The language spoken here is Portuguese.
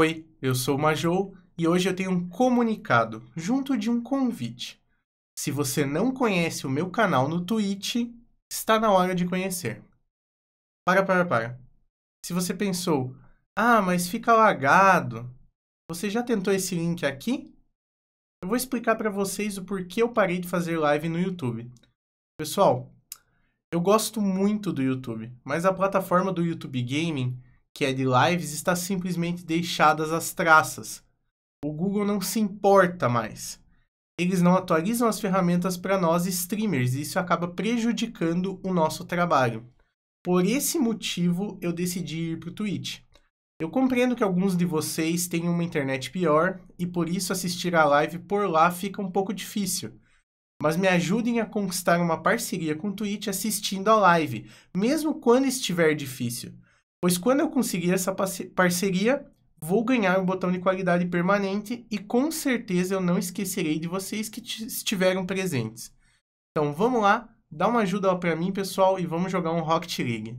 Oi, eu sou o Majou e hoje eu tenho um comunicado junto de um convite. Se você não conhece o meu canal no Twitch, está na hora de conhecer. Para, para, para. Se você pensou, ah, mas fica lagado, você já tentou esse link aqui? Eu vou explicar para vocês o porquê eu parei de fazer live no YouTube. Pessoal, eu gosto muito do YouTube, mas a plataforma do YouTube Gaming que é de lives, está simplesmente deixadas as traças. O Google não se importa mais. Eles não atualizam as ferramentas para nós streamers e isso acaba prejudicando o nosso trabalho. Por esse motivo, eu decidi ir para o Twitch. Eu compreendo que alguns de vocês têm uma internet pior e por isso assistir a live por lá fica um pouco difícil. Mas me ajudem a conquistar uma parceria com o Twitch assistindo a live, mesmo quando estiver difícil. Pois quando eu conseguir essa parceria, vou ganhar um botão de qualidade permanente e com certeza eu não esquecerei de vocês que estiveram presentes. Então vamos lá, dá uma ajuda para mim, pessoal, e vamos jogar um Rocket League.